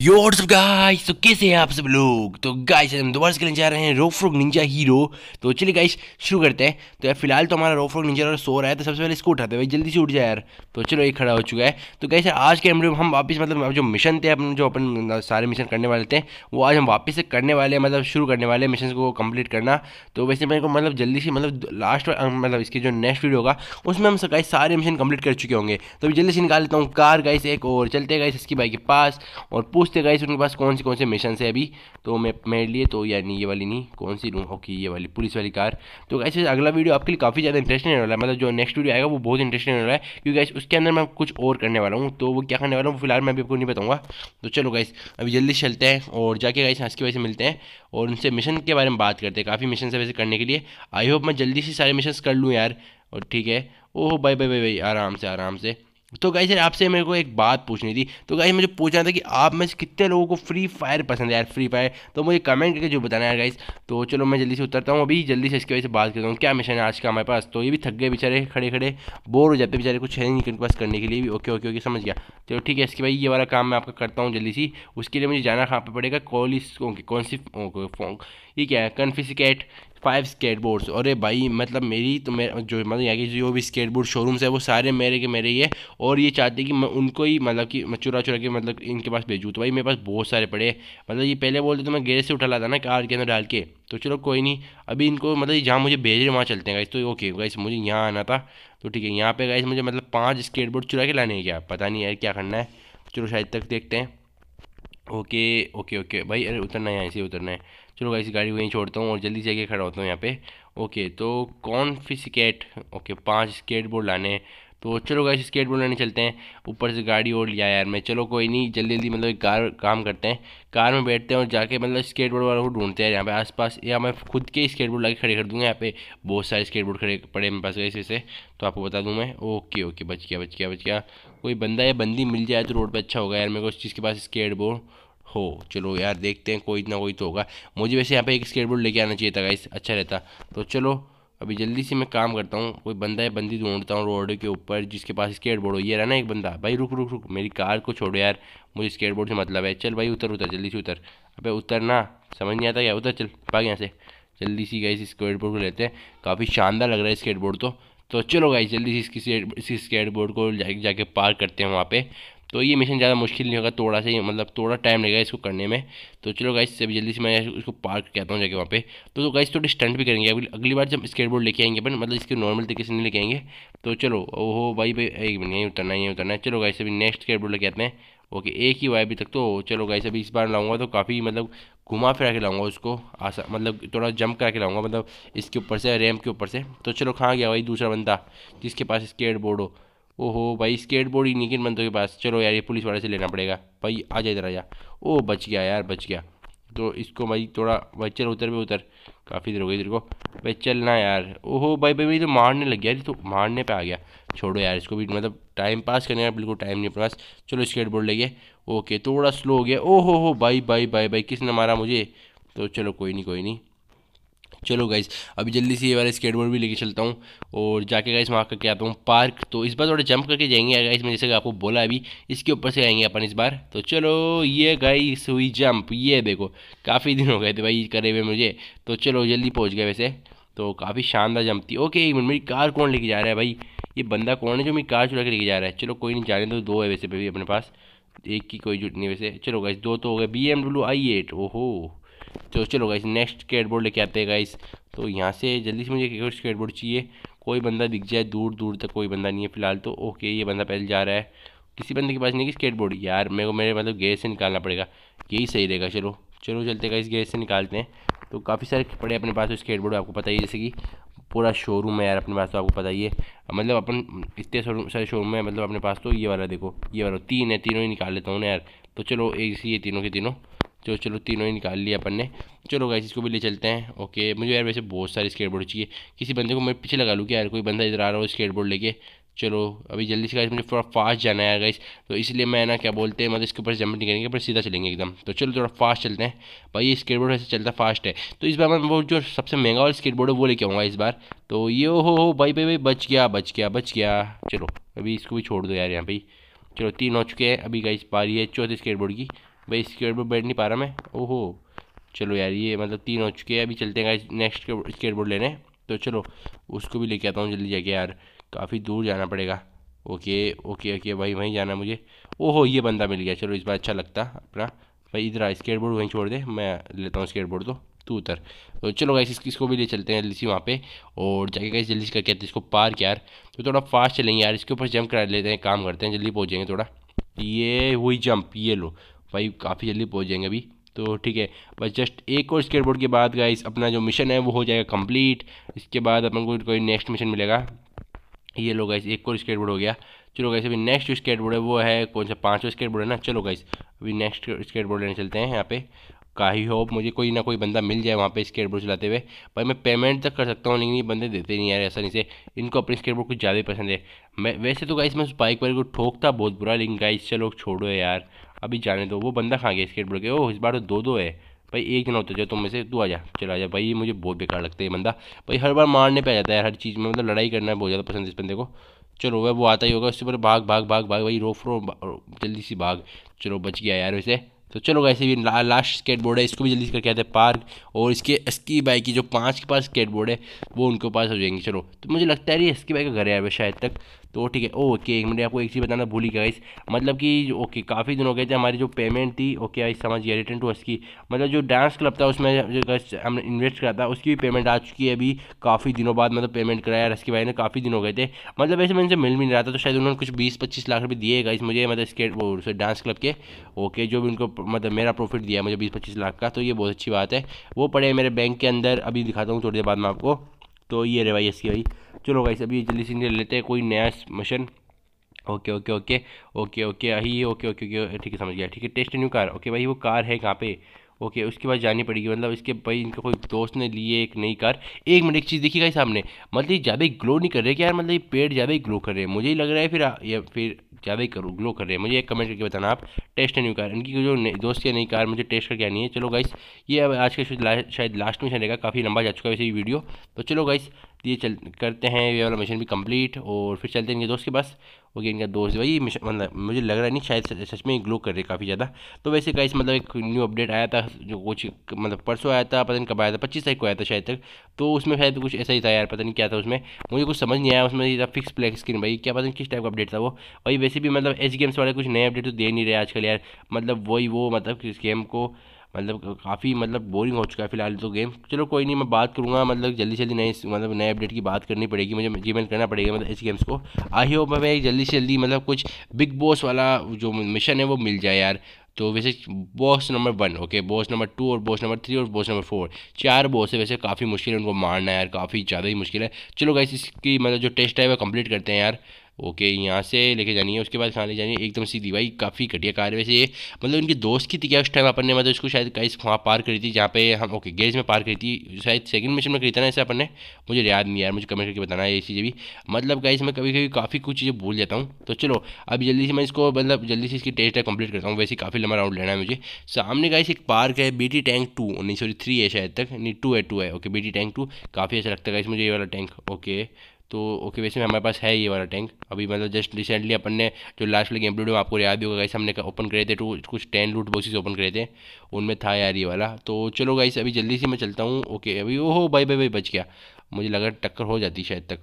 यो WhatsApp guys तो कैसे हैं आप सब लोग? तो गाइस हम दोबारा से जा रहे हैं रोफ्रोग निंजा हीरो तो चलिए गाइस शुरू करते हैं। तो यार, फ़िलहाल तो हमारा रोफ्रोग निंजा सो रहा है तो सबसे पहले इसको उठाते हैं। भाई, जल्दी से उठ जाए यार। तो चलो ये खड़ा हो चुका है। तो गाइस आज के वीडियो हम वापस मतलब जो मिशन थे, अपन, जो अपन सारे मिशन करने वाले थे, वो आज हम वापस से करने वाले मतलब शुरू करने वाले मिशन को कंप्लीट करना। तो वैसे मेरे को मतलब जल्दी से मतलब लास्ट मतलब इसकी जो नेक्स्ट वीडियो होगा, उसमें हम गाइस सारे मिशन कंप्लीट कर चुके होंगे। तो जल्दी से निकाल लेता हूँ कार गाइस एक और। चलते गाइस इसकी बाइक के पास। और पूछते गाइस उनके पास कौन सी कौन से मिशन है अभी? तो मैं, मेरे लिए तो यार नहीं ये वाली नहीं कौन सी लूँ ओके ये वाली पुलिस वाली कार तो ऐसे अगला वीडियो आपके लिए काफ़ी ज़्यादा इंटरेस्टिंग होने वाला है। मतलब जो नेक्स्ट वीडियो आएगा वो बहुत इंटरेस्टिंग होने वाला है। क्योंकि गाइस उसके अंदर मैं कुछ और करने वाला हूँ। तो वो क्या करने वाला हूँ, फ़िलहाल मैं अभी आपको नहीं बताऊँगा। तो चलो गाइस अभी जल्दी चलते हैं और जाके गाइस हंस की वजह से मिलते हैं और उनसे मिशन के बारे में बात करते हैं। काफ़ी मिशन है वैसे करने के लिए। आई होप मैं जल्दी से सारे मिशन कर लूँ यार। और ठीक है। Oh bye bye bye bye आराम से आराम से। तो गाइस सर आपसे मेरे को एक बात पूछनी थी। तो गाई मुझे पूछना था कि आप में से कितने लोगों को फ्री फायर पसंद है यार फ्री फायर तो मुझे कमेंट करके जो बताना है गाइस तो चलो मैं जल्दी से उतरता हूँ अभी, जल्दी से इसकी वजह से बात करता हूँ। क्या मिशन है आज का हमारे पास? तो ये भी थक गए बेचारे खड़े खड़े बोर हो जाते बेचारे कुछ है नहीं पास करने के लिए भी। ओके ओके ओके समझ गया। चलो ठीक है, इसके भाई, ये वाला काम मैं आपका करता हूँ जल्दी सी। उसके लिए मुझे जाना कहाँ पर पड़ेगा? कॉलिस कौन सी ये क्या है? कन्फिसिकेट फाइव स्केट बोर्ड्स अरे भाई मतलब मेरी तो मेरा, जो मतलब यहाँ की जो भी स्केट बोर्ड शोरूम्स है, वो सारे मेरे के मेरे ही है। और ये चाहते हैं कि मैं उनको ही मतलब कि चुरा चुरा के मतलब इनके पास भेजूँ। तो भाई मेरे पास बहुत सारे पड़े मतलब ये पहले बोलते तो मैं गैरेज से उठा लाता ना कार के अंदर डाल के। तो चलो कोई नहीं, अभी इनको मतलब जहाँ मुझे भेज रहे वहाँ चलते हैं गाइस तो ओके गाइस मुझे यहाँ आना था। तो ठीक है, यहाँ पे गाइस मुझे मतलब पाँच स्केट बोर्ड चुरा के लाने हैं क्या? पता नहीं यार क्या करना है। चलो शायद तक देखते हैं। ओके ओके ओके भाई, अरे उतरना है यहाँ से, उतरना है। चलो गाइस गाड़ी वहीं छोड़ता हूँ और जल्दी से आगे खड़ा होता हूँ यहाँ पे। ओके तो कौन फिसिकेट ओके पाँच स्केट बोर्ड लाने तो चलो गाइस स्केट बोर्ड लाने चलते हैं। ऊपर से गाड़ी और लिया यार मैं। चलो कोई नहीं जल्दी जल्दी मतलब कार, काम करते हैं। कार में बैठते हैं और जाके मतलब स्केट बोर्ड वालों को ढूंढते हैं यहाँ पे आसपास। या मैं खुद के स्केट बोर्ड लाके खड़े कर दूँगा यहाँ पे। बहुत सारे स्केट बोर्ड खड़े पड़े मेरे पास वैसे से तो आपको बता दूँ मैं। ओके ओके बच गया बच गया बच गया। कोई बंदा या बंदी मिल जाए तो रोड पर अच्छा होगा यार। मेरे को उस चीज़ के पास स्केट बोर्ड हो, चलो यार देखते हैं, कोई ना कोई तो होगा। मुझे वैसे यहाँ पे एक स्केट बोर्ड लेके आना चाहिए था गाइस अच्छा रहता। तो चलो, अभी जल्दी से मैं काम करता हूँ, कोई बंदा है, बंदी ढूंढता हूँ रोड के ऊपर, जिसके पास स्केट बोर्ड हो ये रहा ना एक बंदा? भाई रुक रुक रुक, मेरी कार को छोड़ो यार, मुझे स्केट बोर्ड से मतलब है। चल भाई, उतर उतर, जल्दी से उतर। अबे उतरना, समझ नहीं आता क्या? उतर, चल, भाग यहाँ से। जल्दी सी गाइस स्केट बोर्ड को लेते हैं। काफ़ी शानदार लग रहा है स्केट बोर्ड तो। तो चलो गाइस जल्दी से इसकी इसी स्केट बोर्ड को जाके पार्क करते हैं वहाँ पे। तो ये मिशन ज़्यादा मुश्किल नहीं होगा थोड़ा सा मतलब थोड़ा टाइम लगेगा इसको करने में। तो चलो गाइस अभी जल्दी से मैं उसको पार्क कहता हूँ जाके वहाँ पे तो, तो गाइस थोड़ी स्टंट भी करेंगे। अभी अगली बार जब स्केट बोर्ड लेके आएँगे अपन मतलब इसके नॉर्मल तरीके से नहीं लेके आएँगे। तो चलो ओहो भाई भाई एक मिनट यहीं उतरना यहीं उतरना है। चलो गाइस अभी नेक्स्ट स्केट बोर्ड लेके आते हैं। ओके एक ही हुआ अभी तक तो चलो गाइस अभी इस बार लाऊँगा तो काफ़ी मतलब घुमा फिरा के लाऊँगा उसको। आसा मतलब थोड़ा जंप करा के लाऊँगा मतलब इसके ऊपर से रैम के ऊपर से। तो चलो कहाँ गया भाई दूसरा बंदा जिसके पास स्केट बोर्ड हो? ओहो भाई स्केट बोर्ड ही नहीं किन बंदों के पास। चलो यार, ये पुलिस वाले से लेना पड़ेगा। भाई, आ जा इधर, आ जा। ओ, बच गया यार, बच गया। तो इसको भाई थोड़ा, भाई चल उतर भी उतर। काफ़ी देर हो गई तेरे को। भाई, चलना यार। ओहो भाई भाई भाई तो मारने लग गया। तो मारने पे आ गया। छोड़ो यार, इसको भी मतलब टाइम पास करने का बिल्कुल टाइम नहीं अपने पास। चलो स्केट बोर्ड ले ओके थोड़ा स्लो हो गया। ओहो हो, भाई भाई भाई भाई, किसने मारा मुझे? तो चलो, कोई नहीं कोई नहीं। चलो गाइज़ अभी जल्दी से ये वाला स्केटबोर्ड भी लेके चलता हूँ और जाके गाइज़ वहाँ करके आता हूँ पार्क तो इस बार थोड़ा जंप करके जाएँगे गाइज़ मैं जैसे आपको बोला अभी, इसके ऊपर से आएँगे अपन इस बार। तो चलो, ये गाइस हुई जंप ये देखो, काफ़ी दिन हो गए थे भाई करे हुए मुझे। तो चलो जल्दी पहुँच गए वैसे तो काफ़ी शानदार जंप थी। ओके मेरी कार कौन लेके जा रहा है भाई? ये बंदा कौन है जो मेरी कार चुरा के लेके जा रहा है? चलो कोई नहीं, जा रहे तो दो है वैसे भी अपने पास, एक की कोई जुट नहीं वैसे। चलो गाइस दो तो हो गए B M W I eight ओहो। तो चलो गाइस नेक्स्ट स्केट बोर्ड लेके आते हैं गाइस तो यहाँ से जल्दी से मुझे एक स्केट बोर्ड चाहिए. कोई बंदा दिख जाए दूर दूर तक कोई बंदा नहीं है फ़िलहाल तो. ओके ये बंदा पहले जा रहा है. किसी बंदे के पास नहीं कि स्केट बोर्ड यार, मेरे को मेरे मतलब गैस से निकालना पड़ेगा. यही सही रहेगा, चलो. चलो चलते गाइस गैस से निकालते हैं. तो काफ़ी सारे पड़े अपने पास तो स्केट बोर्ड आपको पता ही जैसे कि पूरा शोरूम है यार अपने पास तो आपको पता ही है. मतलब अपन इतने सारे शोरूम है मतलब अपने पास तो ये वाला देखो, ये वाला. तीन है, तीनों ही निकाल लेता हूँ ना यार. तो चलो, एक ये तीनों के तीनों. तो चलो तीनों ही निकाल लिया अपन ने। चलो गाइस इसको भी ले चलते हैं। ओके मुझे यार वैसे बहुत सारे स्केट बोर्ड चाहिए। किसी बंदे को मैं पीछे लगा लूँ कि यार? कोई बंदा इधर आ रहा हो स्केट बोर्ड लेके? चलो, अभी जल्दी से गाइस मुझे थोड़ा फास्ट जाना है गाइस तो इसलिए मैं ना, क्या बोलते हैं मतलब इसके ऊपर जंप नहीं करेंगे, पर सीधा चलेंगे एकदम। तो चलो थोड़ा फास्ट चलते हैं। भाई, ये स्केट बोर्ड ऐसे चलता फास्ट है। तो इस बार मैं वो जो सबसे महँगा वाला स्केट बोर्ड है, वो लेके आऊँगा इस बार। तो ये हो हो, भाई भाई भाई, बच गया बच गया बच गया। चलो, अभी इसको भी छोड़ दो यार यहाँ पे चलो, तीन हो चुके हैं। अभी गाइस पारी है चौथे स्केट बोर्ड की। भाई स्केटबोर्ड बैठ नहीं पा रहा मैं। ओहो, चलो यार, ये मतलब तीन हो चुके हैं। अभी चलते हैं नेक्स्ट स्केटबोर्ड लेने। तो चलो, उसको भी लेके आता हूँ जल्दी जाके यार। काफ़ी दूर जाना पड़ेगा। ओके ओके ओके, भाई, वहीं जाना मुझे। ओहो, ये बंदा मिल गया। चलो, इस बार अच्छा लगता अपना। भाई, इधर आ स्केटबोर्ड वहीं छोड़ दे। मैं लेता हूँ स्केटबोर्ड तो। तू उतर। तो चलो गाइस इसको भी ले चलते हैं जल्दी से वहाँ पे। और जाके गाइस जल्दी से करके आते इसको पार किया यार। तो थोड़ा फास्ट चलेंगे यार। इसके ऊपर जंप करा लेते हैं, काम करते हैं, जल्दी पहुँचेंगे थोड़ा। ये वही जंप ये लो। भाई काफ़ी जल्दी पहुँच जाएँगे अभी। तो ठीक है, बस जस्ट एक और स्केटबोर्ड के बाद गाइस अपना जो मिशन है वो हो जाएगा कंप्लीट इसके बाद अपन को कोई नेक्स्ट मिशन मिलेगा। ये लो गाइस एक और स्केटबोर्ड हो गया। चलो गाइस अभी नेक्स्ट स्केटबोर्ड है वो है, कौन सा, पाँचवा स्केटबोर्ड है ना? चलो गाइस अभी नेक्स्ट स्केटबोर्ड लेने चलते हैं यहाँ पे। काही होप मुझे कोई ना कोई बंदा मिल जाए वहाँ पे स्केटबोर्ड चलाते हुए। भाई मैं पेमेंट तक कर सकता हूँ, लेकिन ये बंदे देते नहीं यार, ऐसा नहीं से। इनको अपने स्केटबोर्ड कुछ ज़्यादा ही पसंद है। मैं, वैसे तो गाइस मैं उस बाइक वाले को ठोकता बहुत बुरा, लेकिन गाइस चलो, छोड़ो यार। अभी जाने दो। वो बंदा खा गया स्केट बोर्ड के। ओ इस बार तो दो दो है। भाई एक दिन होता जाए तुम में से तू आ जा चला जा। भाई मुझे बहुत बेकार लगता है ये बंदा। भाई हर बार मारने पे आ जाता है हर चीज़ में। मतलब लड़ाई करना बहुत ज़्यादा पसंद इस बंदे को। चलो वह वो आता ही होगा उससे पर भाग भाग भाग भाग। भाई रोफ रो जल्दी सी भाग। चलो बच गया यार वैसे। तो चलो वैसे भी ला, लास्ट स्केट बोर्ड है। इसको भी जल्दी से करके आते हैं पार्क और इसके इसकी बाइक की जो पाँच के पास स्केट बोर्ड है वो उनके पास हो जाएँगे। चलो तो मुझे लगता है ये इसकी बाइक का घर है शायद तक। तो ठीक है, ओके, एक मिनट, आपको एक चीज़ बताना भूल गया इस मतलब कि ओके, काफ़ी दिन हो गए थे, हमारी जो पेमेंट थी, ओके, आई समझ गया रिटर्न टू उसकी मतलब जो डांस क्लब था, उसमें जो हमने इन्वेस्ट करा था, उसकी भी पेमेंट आ चुकी है अभी, काफ़ी दिनों बाद मतलब पेमेंट कराया रस्की भाई ने, काफ़ी दिन हो गए थे। मतलब वैसे मैंने मिल भी नहीं रहा था तो शायद उन्होंने कुछ बीस पच्चीस लाख रुपये दिए इस मुझे मतलब स्केट वो डांस क्लब के। ओके, जो भी उनको मतलब मेरा प्रॉफिट दिया मुझे बीस पच्चीस लाख का तो ये बहुत अच्छी बात है। वो पड़े मेरे बैंक के अंदर, अभी दिखाता हूँ थोड़ी देर बाद में आपको। तो ये रे भाई इसकी भाई। चलो भाई अभी जल्दी से लेते हैं, कोई नया mission okay okay okay okay okay ही ओके ओके ओके ठीक है, समझ गया, ठीक है टेस्ट न्यू कार ओके भाई, वो कार है कहाँ पे? ओके, उसके बाद जानी पड़ेगी। मतलब इसके भाई इनका कोई दोस्त ने लिए, एक नई कार। एक मिनट, एक चीज़ देखी देखिएगा सामने मतलब ये ज़्यादा ही ग्लो नहीं कर रहे क्या यार? मतलब ये पेड़ ज़्यादा ही ग्लो कर रहे हैं। मुझे ही लग रहा है फिर या फिर ज़्यादा ही करो ग्लो कर रहे हैं। मुझे एक कमेंट करके बताना आप टेस्ट न्यू कार इनकी जो दोस्त या नई कार, मुझे टेस्ट करके आनी है। चलो गाइस, ये अब आज का शायद लास्ट में चलेगा, काफ़ी लंबा जा चुका है वैसे वीडियो तो चलो गाइस ये चल, करते हैं, ये वाला मिशन भी कंप्लीट और फिर चलते हैं इनके दोस्त के पास। ओके इनका दोस्त भाई मतलब मुझे लग रहा है नहीं, शायद सच में ग्लो कर रहे काफ़ी ज़्यादा। तो वैसे गाइस मतलब एक न्यू अपडेट आया था, जो कुछ मतलब परसों आया था, पता नहीं कब आया था, पच्चीस तारीख को आया था शायद तक। तो उसमें शायद कुछ ऐसा ही था यार, पता नहीं क्या था उसमें। मुझे कुछ समझ नहीं आया, उसमें था फिक्स ब्लैक स्क्रीन भाई, क्या पता नहीं किस टाइप का अपडेट था वो। भाई वैसे भी मतलब एच गेम्स वाले कुछ नए अपडेट तो दे नहीं रहे आजकल यार। मतलब वही वो मतलब इस गेम को मतलब काफ़ी मतलब बोरिंग हो चुका है फ़िलहाल तो गेम चलो कोई नहीं, मैं बात करूँगा मतलब जल्दी जल्दी नए मतलब नए अपडेट की बात करनी पड़ेगी, मुझे जी करना पड़ेगा मतलब इस गेम्स को। आई होप मैं जल्दी से जल्दी मतलब कुछ बिग बॉस वाला जो मिशन है वो मिल जाए यार। तो वैसे boss number one okay boss number two और बॉस नंबर थ्री और बॉस नंबर फोर चार बॉस है वैसे, काफ़ी मुश्किल है उनको मारना यार, काफ़ी ज़्यादा ही मुश्किल है। चलो गाइस इसकी मतलब जो टेस्ट है वो कंप्लीट करते हैं यार। ओके, यहाँ से लेके जानी है, उसके बाद कहाँ ले जानी है? एकदम सीधी भाई, काफ़ी घटिया कार है वैसे ये। मतलब उनकी दोस्त की थी क्या उस टाइम अपन ने? मतलब उसको शायद कहीं वहाँ पार करी थी, जहाँ पे हम, ओके गेज में पार करी थी। शायद सेकंड मिशन में करी था ना ऐसे अपन ने? मुझे याद नहीं यार, मुझे कमेंट करके बताना है ये चीज़ें भी। मतलब गाइस मैं कभी कभी काफ़ी कुछ चीज़ें भूल जाता हूँ। तो चलो, अभी जल्दी से मैं इसको मतलब जल्दी से इसकी टेस्ट है कंप्लीट करता हूँ। वैसे काफ़ी लंबा राउंड लेना है मुझे। सामने गाइस एक पार्क है बी टैंक टू नहीं सॉरी थ्री है शायद तक। नहीं टू है टू है। ओके बी टैंक टू काफ़ी अच्छा लगता है गाइस मुझे ये वाला टैंक ओके। तो ओके, वैसे हमारे पास है ये वाला टैंक अभी मतलब जस्ट रिसेंटली अपन ने जो लास्ट वाले गेम वीडियो में आपको याद भी होगा गाइस हमने ओपन करे थे टू कुछ टेन लूट बॉक्सेस ओपन करे थे। उनमें था यार ये वाला। तो चलो गाइस अभी जल्दी से मैं चलता हूँ। ओके, अभी ओहो, भाई भाई भाई, बच गया। मुझे लगा टक्कर हो जाती शायद तक।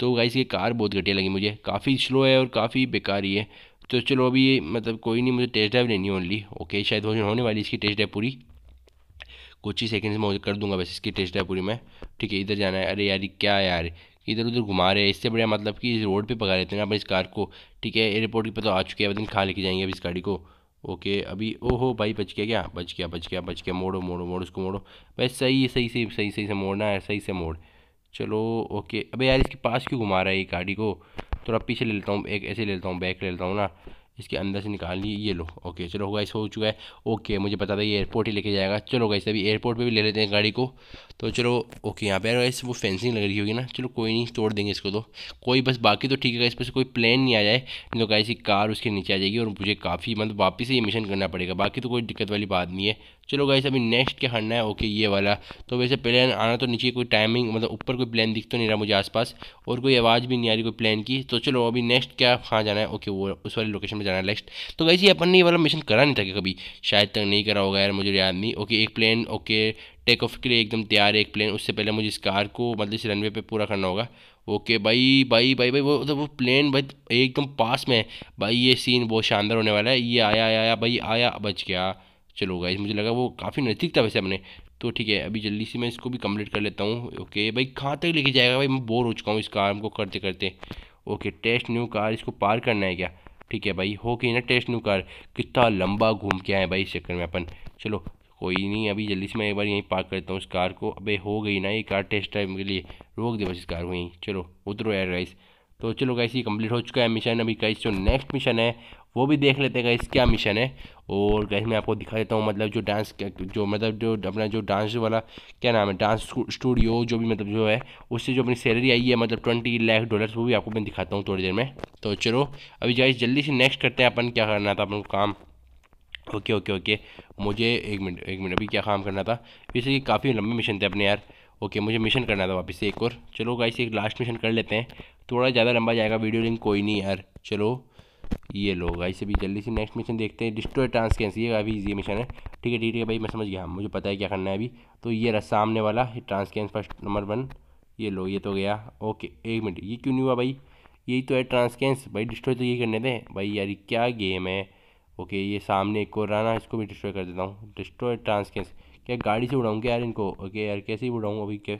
तो गाइस ये कार बहुत घटिया लगी मुझे। काफ़ी स्लो है और काफ़ी बेकार ही है। तो चलो अभी ये मतलब कोई नहीं, मुझे टेस्ट ड्राइव लेनी है ओनली ओके, शायद होने वाली इसकी टेस्ट ड्राइव पूरी। कुछ ही सेकंड्स में कर दूँगा बस इसकी टेस्ट ड्राइव पूरी मैं। ठीक है, इधर जाना है। अरे यार क्या यार? इधर उधर घुमा रहे हैं। इससे बढ़िया मतलब कि रोड पे पका लेते हैं ना इस कार को। ठीक है, एयरपोर्ट की पे तो आ चुके हैं, अब दिन खा लेके जाएँगे अब इस गाड़ी को। ओके, अभी ओहो, भाई बच गया क्या? बच गया बच गया बच गया। मोड़ो मोड़ो मोड़ो उसको मोड़ो। भाई सही सही सही सही सही से मोड़ना है, सही से मोड़। चलो, ओके। अबे यार, इसके पास क्यों घुमा रहा है ये गाड़ी को? थोड़ा पीछे ले लेता हूँ, एक ऐसे ले लेता हूँ, बैक ले लेता हूँ ना। इसके अंदर से निकाल ली, ये लो। ओके, चलो होगा इस हो चुका है। ओके, मुझे पता था ये एयरपोर्ट ही लेके जाएगा। चलो गाइस, अभी एयरपोर्ट पे भी ले लेते हैं गाड़ी को। तो चलो ओके यहाँ पे गाइस वो फेंसिंग लग रही होगी ना, चलो कोई नहीं, तोड़ देंगे इसको तो। कोई बस बाकी तो ठीक है, इस पर से कोई प्लेन नहीं आ जाए। नहीं तो गाइस कार उसके नीचे आ जाएगी और मुझे काफ़ी मतलब वापस से ये मिशन करना पड़ेगा। बाकी तो कोई दिक्कत वाली बात नहीं है। चलो गाइस अभी नेक्स्ट क्या हटना है? ओके ये वाला। तो वैसे प्लेन आना तो नीचे, कोई टाइमिंग मतलब ऊपर कोई प्लान दिख तो नहीं रहा मुझे आसपास। और कोई आवाज़ भी नहीं आ रही, कोई प्लान की। तो चलो, अभी नेक्स्ट क्या, कहाँ जाना है? ओके वो, उस वाली लोकेशन में जाना है नेक्स्ट तो गाइस ये अपन ने ये वाला मिशन करा नहीं था कभी? शायद तक नहीं करा होगा यार, मुझे याद नहीं। ओके एक प्लान ओके टेक ऑफ़ के लिए एकदम तैयार है एक प्लेन उससे पहले मुझे इस कार को मतलब इस रनवे पे पूरा करना होगा। ओके भाई भाई भाई भाई वो मतलब वो प्लेन भाई एकदम पास में है। भाई ये सीन बहुत शानदार होने वाला है। ये आया आया आया, भाई आया, बच गया। चलो गाइस मुझे लगा वो काफ़ी नज़दीक था वैसे अपने। तो ठीक है, अभी जल्दी से मैं इसको भी कंप्लीट कर लेता हूँ। ओके भाई कहाँ तक लेके जाएगा भाई? मैं बोर हो चुका हूँ इस कार को करते करते। ओके टेस्ट न्यू कार इसको पार करना है क्या? ठीक है भाई, हो गई ना टेस्ट न्यू कार कितना लंबा घूम के आए भाई इस चक्कर में अपन। चलो कोई नहीं, अभी जल्दी से मैं एक बार यहीं पार्क करता हूँ इस कार को। अबे हो गई ना ये कार टेस्ट टाइम के लिए। रोक दे बस इस कार को यहीं। चलो, उतरो यार गाइस तो चलो गाइस ये कंप्लीट हो चुका है मिशन अभी गाइस जो नेक्स्ट मिशन है, वो भी देख लेते हैं गाइस क्या मिशन है। और गाइस मैं आपको दिखा देता हूँ मतलब जो डांस जो मतलब जो अपना जो डांस वाला क्या नाम है डांस स्टूडियो जो भी मतलब जो है, उससे जो अपनी सैलरी आई है मतलब ट्वेंटी लाख डॉलर्स वो भी आपको मैं दिखाता हूँ थोड़ी देर में। तो चलो, अभी गाइस जल्दी से नेक्स्ट करते हैं अपन क्या करना था, अपन काम। Okay okay okay. मुझे एक मिनट एक मिनट, अभी क्या काम करना था? वैसे काफ़ी लंबे मिशन थे अपने यार। ओके, मुझे मिशन करना था वापस से एक और। चलो गाइस एक लास्ट मिशन कर लेते हैं। थोड़ा ज़्यादा लंबा जाएगा वीडियो लिंक कोई नहीं यार। चलो, ये लो गाइस अभी जल्दी से नेक्स्ट मिशन देखते हैं। डिस्ट्रॉय ट्रांसकेंस ये काफ़ी ईजी मिशन है। ठीक है ठीक है भाई, मैं समझ गया। मुझे पता है क्या करना है अभी। तो ये रहा सामने वाला ट्रांसकेंस फ़र्स्ट नंबर वन ये लो, ये तो गया। ओके, एक मिनट, ये क्यों नहीं हुआ भाई? यही तो है ट्रांसकेंस भाई डिस्ट्रॉय तो यही करने थे भाई यार क्या गेम है? ओके, ये सामने एक और रहा ना इसको भी डिस्ट्रॉय कर देता हूँ। डिस्ट्रॉय ट्रांसकेंस क्या गाड़ी से उड़ाऊँ क्या यार इनको? ओके, यार कैसे ही उड़ाऊँ अभी क्या?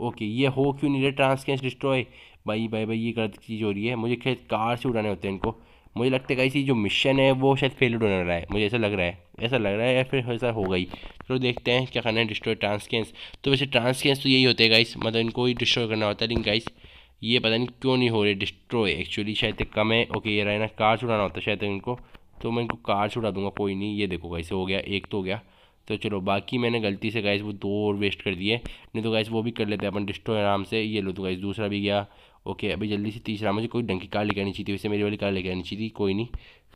ओके, ये हो क्यों नहीं रहे? ट्रांसकेंस डिस्ट्रॉय भाई भाई भाई, ये गलत चीज़ हो रही है। मुझे खेत कार से उड़ाने होते हैं इनको। मुझे लगता है कैसी जो मिशन है, वो शायद फेल होने वाला है। मुझे ऐसा लग रहा है। ऐसा लग रहा है या फिर ऐसा हो गई। चलो देखते हैं क्या करना है। डिस्ट्रॉय ट्रांसकेंस तो वैसे ट्रांसकेंस तो यही होते हैं गाइस। मतलब इनको ही डिस्ट्रॉय करना होता है। लेकिन गाइस, ये पता नहीं क्यों नहीं हो रहे। डिस्ट्रॉय एक्चुअली शायद कम है। ओके, ये रहा ना, कार छुड़ाना होता है शायद इनको। तो मैं इनको कार छुड़ा दूँगा, कोई नहीं, ये देखो गाइस हो गया, एक तो हो गया। तो चलो, बाकी मैंने गलती से गाइस वो दो और वेस्ट कर दिए। नहीं तो गाइस वो भी कर लेते हैं अपन डिस्ट्रॉय आराम से, ये लो तो गाइस दूसरा भी गया। ओके, अभी जल्दी से तीसरा, मुझे कोई ढंग की कार लेके आनी चाहिए वैसे मेरी वाली कार लेके आनी चाहिए कोई नहीं।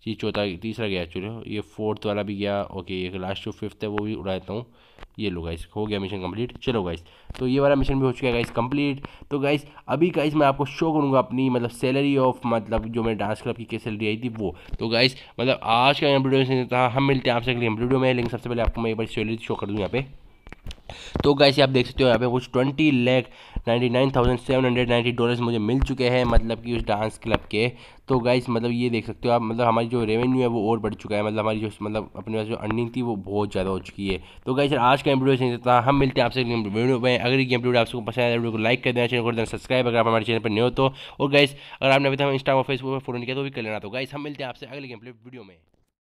जी चौथा, तीसरा गया चलो ये फोर्थ वाला भी गया, ओके, एक लास्ट जो फिफ्थ है, वो भी उड़ा देता हूँ। ये लो गाइस हो गया मिशन कंप्लीट चलो गाइस तो ये वाला मिशन भी हो चुका है गाइस कंप्लीट तो गाइस अभी गाइस मैं आपको शो करूँगा अपनी मतलब सैलरी ऑफ़ मतलब जो मैं डांस क्लब की क्या सैलरी आई थी, वो। तो गाइस मतलब आज का वीडियो था, हम मिलते हैं आपसे अगले वीडियो में। लिंक सबसे पहले आपको मैं एक बार सैलरी शो कर दूँ यहाँ पे। तो गाइस आप देख सकते हो, यहाँ पे कुछ twenty lakh ninety nine thousand seven hundred ninety dollars मुझे मिल चुके हैं मतलब कि उस डांस क्लब के। तो गाइस मतलब ये देख सकते हो आप मतलब हमारी जो रेवेन्यू है वो और बढ़ चुका है मतलब हमारी जो मतलब अपने पास जो अर्निंग थी वो बहुत ज़्यादा हो चुकी है। तो गाइस आज का वीडियो था हम मिलते हैं आपसे वीडियो में। अगर ये वीडियो आपको पसंद आया, वीडियो को लाइक कर देना चैनल को देना सब्सक्राइब अगर आप हमारे चैनल पर नहीं हो तो। और गाइस अगर आपने अभी तक इंस्टा और फेसबुक पर फॉलो नहीं किया तो भी कर लेना। तो गाइस हम मिलते हैं आपसे अगले गेम वीडियो में।